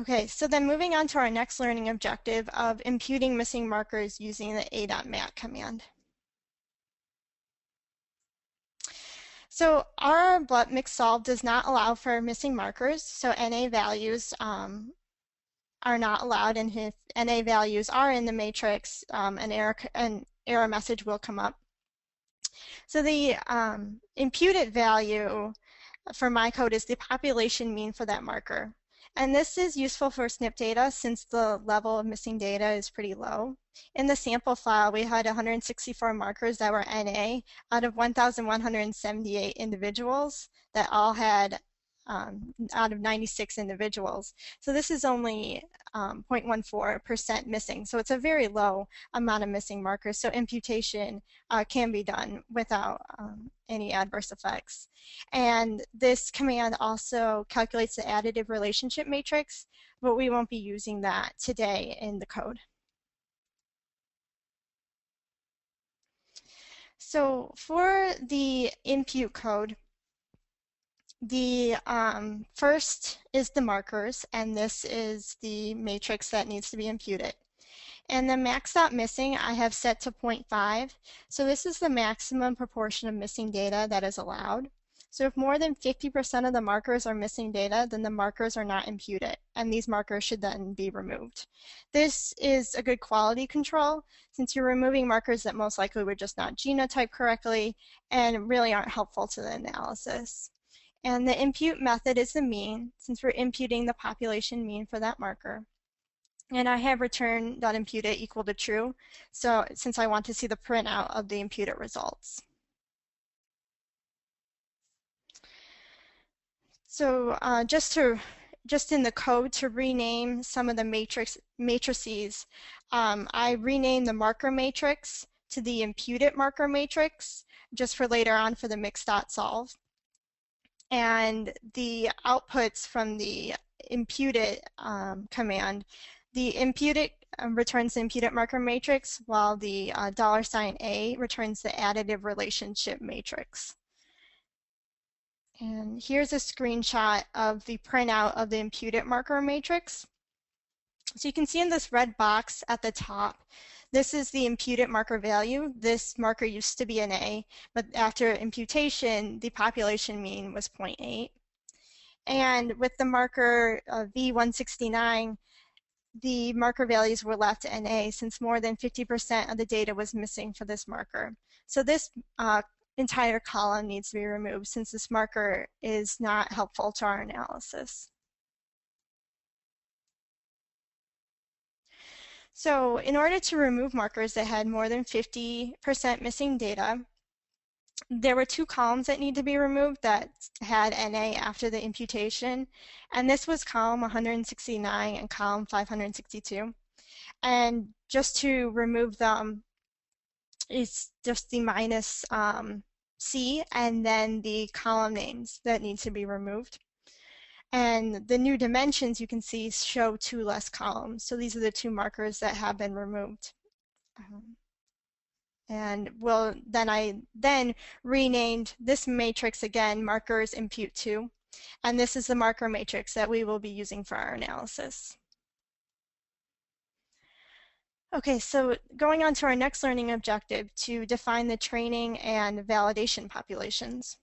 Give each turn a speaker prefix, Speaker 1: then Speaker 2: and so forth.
Speaker 1: Okay, so then moving on to our next learning objective of imputing missing markers using the a.mat command. So rrBLUP mix solve does not allow for missing markers, so NA values um, are not allowed, and if NA values are in the matrix, um, an, error, an error message will come up. So the um, imputed value for my code is the population mean for that marker. And this is useful for SNP data since the level of missing data is pretty low. In the sample file, we had 164 markers that were NA out of 1,178 individuals that all had um, out of 96 individuals. So this is only 0.14% um, missing. So it's a very low amount of missing markers. So imputation uh, can be done without um, any adverse effects. And this command also calculates the additive relationship matrix, but we won't be using that today in the code. So for the impute code, the um, first is the markers, and this is the matrix that needs to be imputed. And the max dot missing I have set to 0.5. So this is the maximum proportion of missing data that is allowed. So if more than 50% of the markers are missing data, then the markers are not imputed, and these markers should then be removed. This is a good quality control since you're removing markers that most likely were just not genotyped correctly and really aren't helpful to the analysis. And the impute method is the mean, since we're imputing the population mean for that marker. And I have return.imputed equal to true, so since I want to see the printout of the imputed results. So uh, just to just in the code to rename some of the matrix matrices, um, I renamed the marker matrix to the imputed marker matrix just for later on for the mix.solve and the outputs from the imputed um, command. The imputed um, returns the imputed marker matrix, while the uh, dollar sign $A returns the additive relationship matrix. And here's a screenshot of the printout of the imputed marker matrix. So you can see in this red box at the top, this is the imputed marker value. This marker used to be an A, but after imputation, the population mean was 0.8. And with the marker uh, V169, the marker values were left NA since more than 50% of the data was missing for this marker. So this uh, entire column needs to be removed since this marker is not helpful to our analysis. So in order to remove markers that had more than 50% missing data, there were two columns that need to be removed that had NA after the imputation, and this was column 169 and column 562. And just to remove them, it's just the minus um, C and then the column names that need to be removed. And the new dimensions you can see show two less columns. So these are the two markers that have been removed. Um, and well, then I then renamed this matrix again, markers impute 2. And this is the marker matrix that we will be using for our analysis. Okay, so going on to our next learning objective to define the training and validation populations.